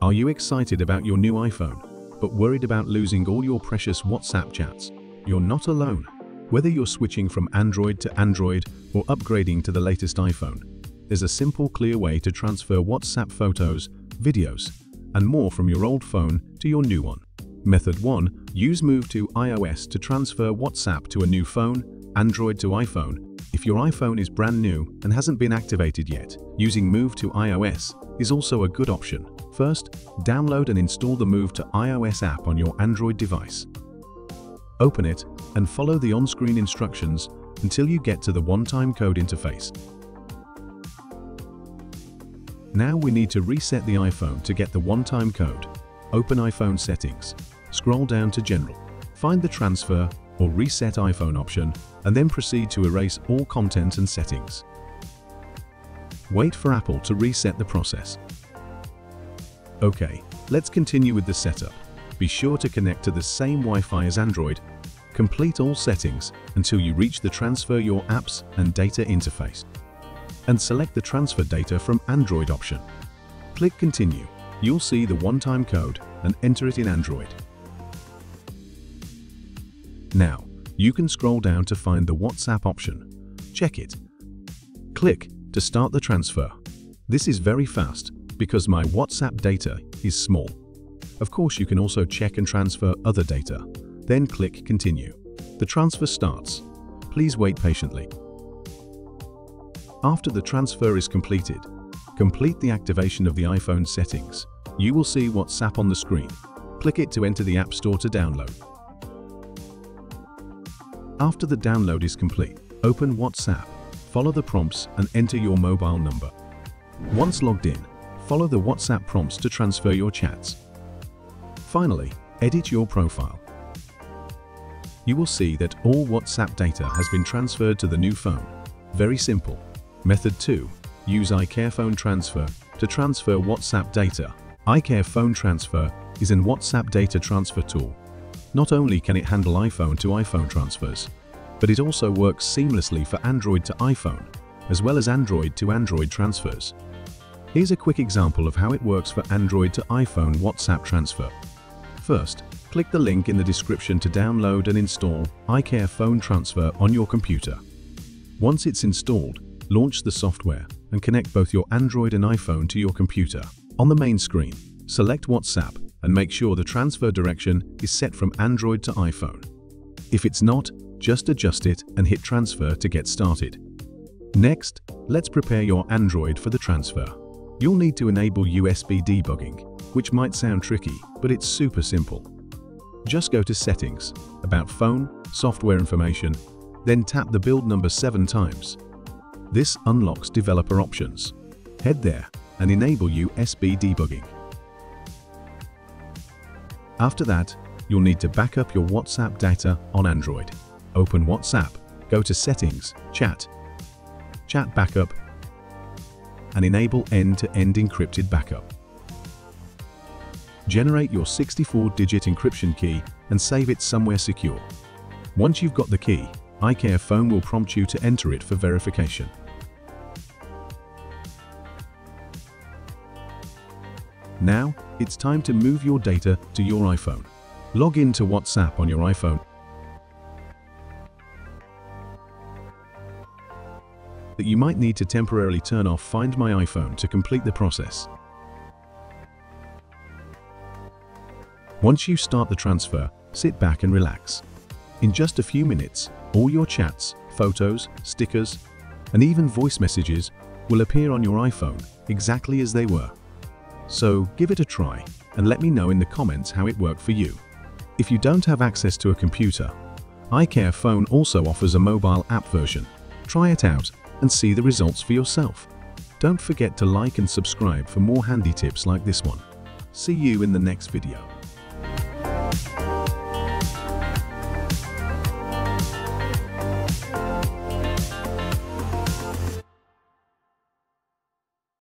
Are you excited about your new iPhone, but worried about losing all your precious WhatsApp chats? You're not alone. Whether you're switching from Android to Android or upgrading to the latest iPhone, there's a simple, clear way to transfer WhatsApp photos, videos, and more from your old phone to your new one. Method 1. Use Move to iOS to transfer WhatsApp to a new phone, Android to iPhone. If your iPhone is brand new and hasn't been activated yet, using Move to iOS is also a good option. First, download and install the Move to iOS app on your Android device. Open it and follow the on-screen instructions until you get to the one-time code interface. Now we need to reset the iPhone to get the one-time code. Open iPhone settings, scroll down to General, find the Transfer or Reset iPhone option, and then proceed to erase all content and settings. Wait for Apple to reset the process. Okay, let's continue with the setup. Be sure to connect to the same Wi-Fi as Android. Complete all settings until you reach the Transfer Your Apps and Data interface. And select the Transfer Data from Android option. Click Continue. You'll see the one-time code and enter it in Android. Now, you can scroll down to find the WhatsApp option. Check it. Click to start the transfer. This is very fast because my WhatsApp data is small. Of course, you can also check and transfer other data. Then click Continue. The transfer starts. Please wait patiently. After the transfer is completed, complete the activation of the iPhone settings. You will see WhatsApp on the screen. Click it to enter the App Store to download. After the download is complete, open WhatsApp, follow the prompts and enter your mobile number. Once logged in, follow the WhatsApp prompts to transfer your chats. Finally, edit your profile. You will see that all WhatsApp data has been transferred to the new phone. Very simple. Method 2. Use iCareFone Transfer to transfer WhatsApp data. iCareFone Transfer is an WhatsApp data transfer tool. Not only can it handle iPhone to iPhone transfers, but it also works seamlessly for Android to iPhone, as well as Android to Android transfers. Here's a quick example of how it works for Android to iPhone WhatsApp transfer. First, click the link in the description to download and install iCareFone Transfer on your computer. Once it's installed, launch the software and connect both your Android and iPhone to your computer. On the main screen, select WhatsApp and make sure the transfer direction is set from Android to iPhone. If it's not, just adjust it and hit transfer to get started. Next, let's prepare your Android for the transfer. You'll need to enable USB debugging, which might sound tricky, but it's super simple. Just go to Settings, About Phone, Software Information, then tap the build number seven times. This unlocks developer options. Head there and enable USB debugging. After that, you'll need to back up your WhatsApp data on Android. Open WhatsApp, go to Settings, Chat, Chat Backup, and enable end-to-end -end encrypted backup. Generate your 64-digit encryption key and save it somewhere secure. Once you've got the key, iCareFone will prompt you to enter it for verification. Now, it's time to move your data to your iPhone. Log in to WhatsApp on your iPhone that you might need to temporarily turn off Find My iPhone to complete the process. Once you start the transfer, sit back and relax. In just a few minutes, all your chats, photos, stickers, and even voice messages will appear on your iPhone exactly as they were. So give it a try and let me know in the comments how it worked for you. If you don't have access to a computer, iCareFone also offers a mobile app version. Try it out and see the results for yourself. Don't forget to like and subscribe for more handy tips like this one. See you in the next video.